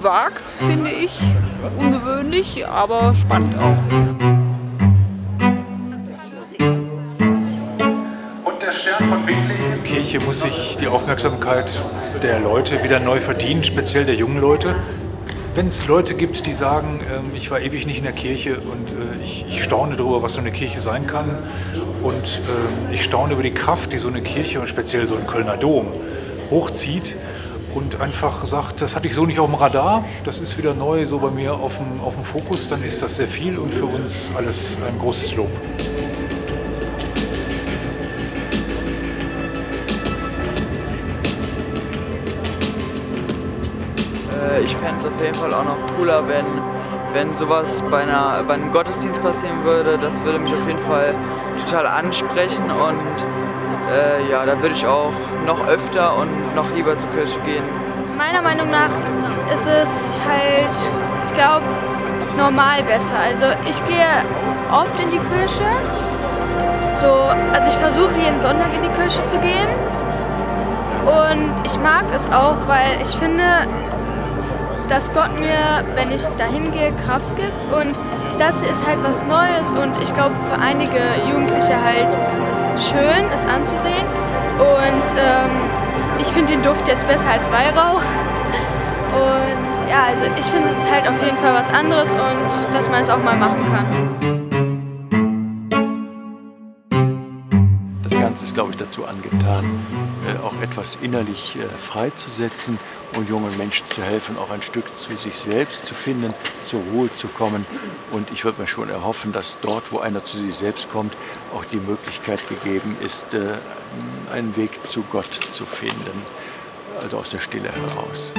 gewagt, finde ich. Ungewöhnlich, aber spannend auch. Und der Stern von Bethlehem. Die Kirche muss sich die Aufmerksamkeit der Leute wieder neu verdienen, speziell der jungen Leute. Wenn es Leute gibt, die sagen, ähm, ich war ewig nicht in der Kirche und äh, ich, ich, staune darüber, was so eine Kirche sein kann und äh, ich staune über die Kraft, die so eine Kirche und speziell so ein Kölner Dom hochzieht und einfach sagt, das hatte ich so nicht auf dem Radar, das ist wieder neu so bei mir auf dem, auf dem Fokus, dann ist das sehr viel und für uns alles ein großes Lob. Äh, ich fände es auf jeden Fall auch noch cooler, wenn, wenn sowas bei, einer, bei einem Gottesdienst passieren würde. Das würde mich auf jeden Fall total ansprechen und äh, ja, da würde ich auch noch öfter und noch lieber zur Kirche gehen. Meiner Meinung nach ist es halt, ich glaube, normal besser. Also ich gehe oft in die Kirche. So, also ich versuche jeden Sonntag in die Kirche zu gehen. Und ich mag es auch, weil ich finde, dass Gott mir, wenn ich dahin gehe, Kraft gibt. Und das ist halt was Neues und ich glaube für einige Jugendliche halt schön, es anzusehen. Und ähm, ich finde den Duft jetzt besser als Weihrauch. Und ja, also ich finde es halt auf jeden Fall was anderes und dass man es auch mal machen kann. Ist, glaube ich, dazu angetan, äh, auch etwas innerlich äh, freizusetzen und jungen Menschen zu helfen, auch ein Stück zu sich selbst zu finden, zur Ruhe zu kommen. Und ich würde mir schon erhoffen, dass dort, wo einer zu sich selbst kommt, auch die Möglichkeit gegeben ist, äh, einen Weg zu Gott zu finden, also aus der Stille heraus.